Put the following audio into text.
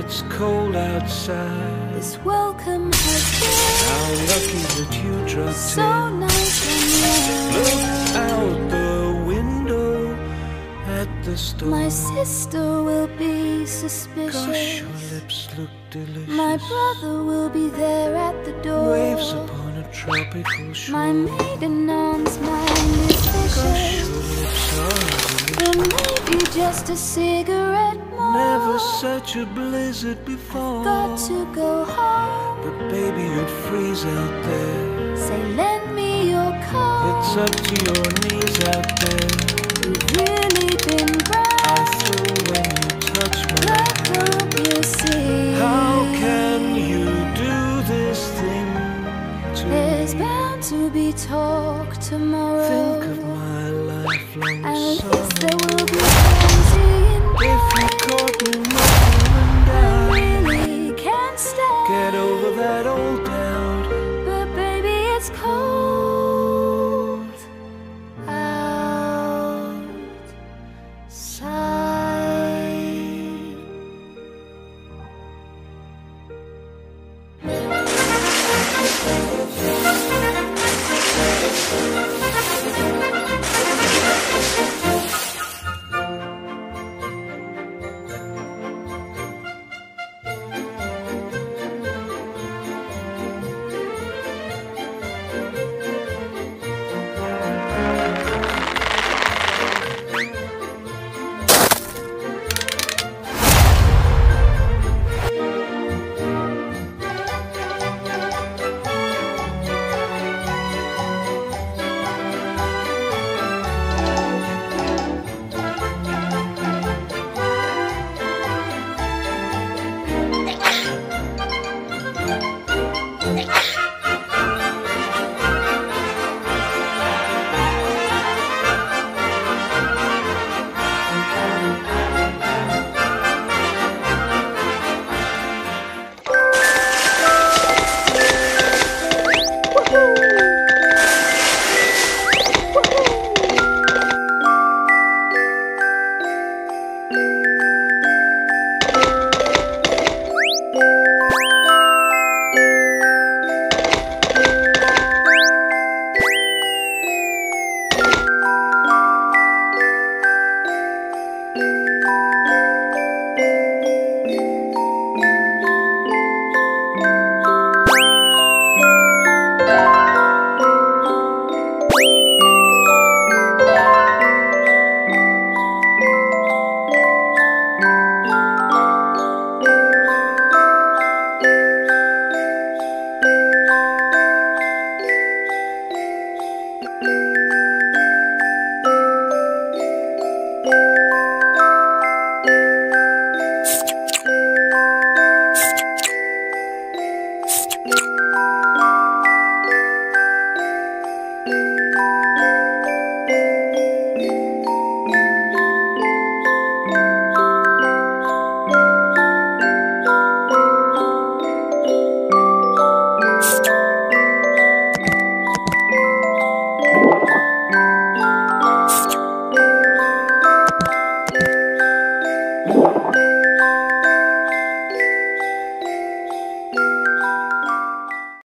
It's cold outside. This welcome has How been lucky that you dropped so in. nice and Look out the window at the storm. My sister will be Gosh, suspicious. your lips look delicious. My brother will be there at the door. Waves upon a tropical shore. My maiden aunt's mind is Gosh, vicious. your lips are delicious. maybe just a cigarette. Never such a blizzard before. Got to go home. But baby, you'd freeze out there. Say, lend me your coat. It's up to your knees out there. You've really been brave. I thrill when you touch my hand. don't you see? How can you do this thing to There's me? bound to be talk tomorrow. Think of my lifelong At least sorrow. there will be plenty in If you caught me knocking and I down, can't stand. get over that old